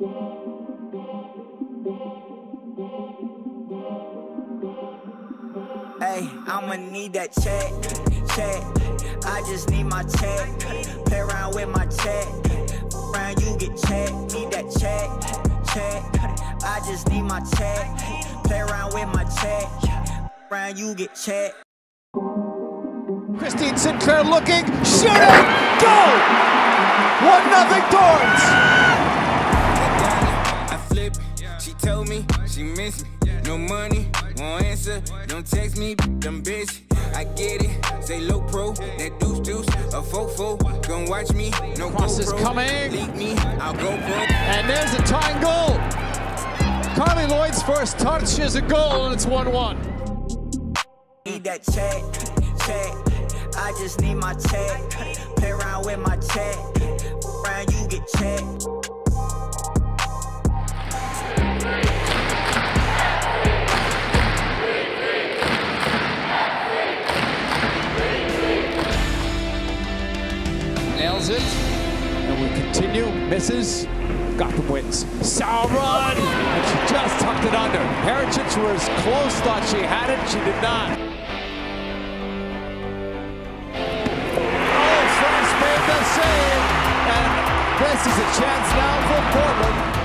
Hey, I'ma need that check, check. I just need my check. Play around with my check. Around you get check. Need that check, check. I just need my check. Play around with my check. Around you get check. Christine Sinclair looking, shooting, go! One nothing told me she miss me. No money, won't answer, don't text me, I'm busy. I get it, say low pro, that deuce deuce, a fofo, gon' watch me, no Cross is GoPro. coming. Leak me, I'll go pro. And there's a tying goal. Carli Lloyd's first touch is a goal, and it's 1 1. Need that check, check. I just need my check. Play around with my check. Around you get check. Nails it. And we continue. Misses. Gotham wins. Sauron! And she just tucked it under. Heritage was close, thought she had it. She did not. Oh, Franch made the save. And this is a chance now for